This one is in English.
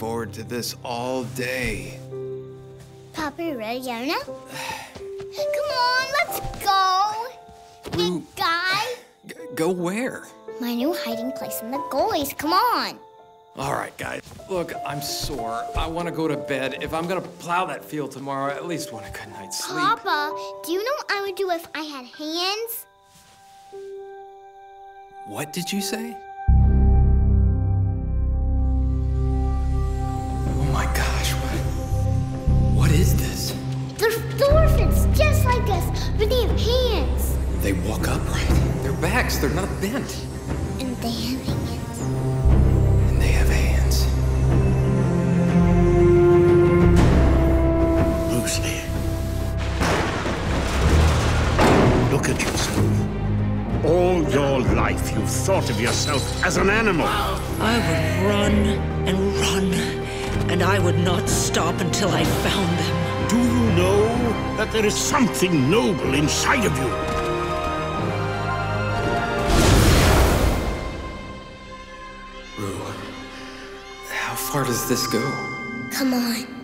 forward to this all day. Papa, you ready, Yona? Come on, let's go. Big guy. G- go where? My new hiding place in the goalies. Come on. All right, guys. Look, I'm sore. I want to go to bed. If I'm gonna plow that field tomorrow, I at least want a good night's sleep. Papa, do you know what I would do if I had hands? What did you say? They're dolphins, just like us, but they have hands. They walk upright. Their backs, they're not bent. And they have hands. And they have hands. Lucy. Look at yourself. All your life you've thought of yourself as an animal. I would run and run, and I would not stop until I found them. Do you know that there is something noble inside of you? Rue, how far does this go? Come on.